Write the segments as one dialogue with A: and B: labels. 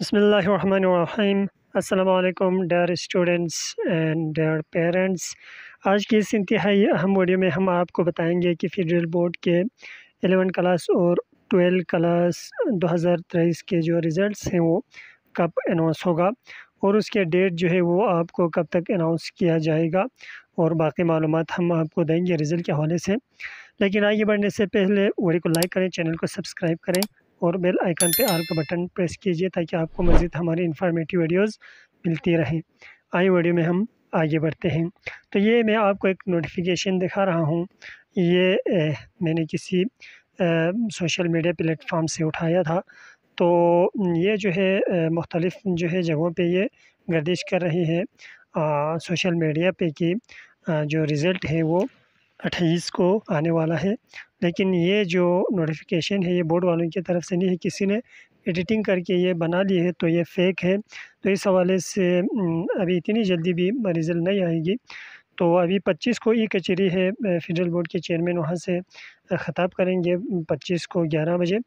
A: बसमीम अल्लाम dear students and dear parents आज की इस इंतहाई अहम वीडियो में हम आपको बताएँगे कि फेडरल बोर्ड के एलेवन क्लास और ट्वेल्व क्लास 2023 के जो रिज़ल्ट्स हैं वो कब अनाउंस होगा और उसके डेट जो है वो आपको कब तक अनाउंस किया जाएगा और बाकी मालूम हम आपको देंगे रिज़ल्ट के हवाले से। लेकिन आगे बढ़ने से पहले वीडियो को लाइक करें चैनल को सब्सक्राइब करें और बेल आइकन पे आल का बटन प्रेस कीजिए ताकि आपको मज़ीद हमारी इन्फॉर्मेटिव वीडियोस मिलती रहें। आई वीडियो में हम आगे बढ़ते हैं। तो ये मैं आपको एक नोटिफिकेशन दिखा रहा हूँ। ये ए, मैंने किसी सोशल मीडिया प्लेटफॉर्म से उठाया था। तो ये जो है मुख्तलिफ़ जो है जगहों पे ये गर्दिश कर रही है। सोशल मीडिया पे कि जो रिज़ल्ट है वो अट्ठाईस को आने वाला है। लेकिन ये जो नोटिफिकेशन है, ये बोर्ड वालों की तरफ़ से नहीं है। किसी ने एडिटिंग करके ये बना ली है तो ये फ़ेक है। तो इस हवाले से अभी इतनी जल्दी भी रिज़ल्ट नहीं आएगी। तो अभी 25 को ई कचेरी है फेडरल बोर्ड के चेयरमैन वहाँ से ख़ताब करेंगे 25 को 11 बजे।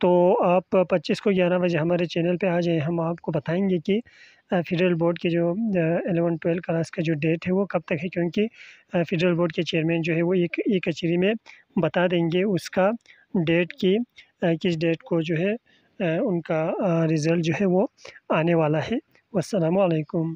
A: तो आप 25 को 11 बजे हमारे चैनल पे आ जाएँ। हम आपको बताएँगे कि फेडरल बोर्ड के जो एलेवन ट्वेल्व क्लास का जो डेट है वो कब तक है, क्योंकि फेडरल बोर्ड के चेयरमैन जो है वो एक ई कचेरी में बता देंगे उसका डेट की किस डेट को जो है उनका रिज़ल्ट जो है वो आने वाला है। वालकुम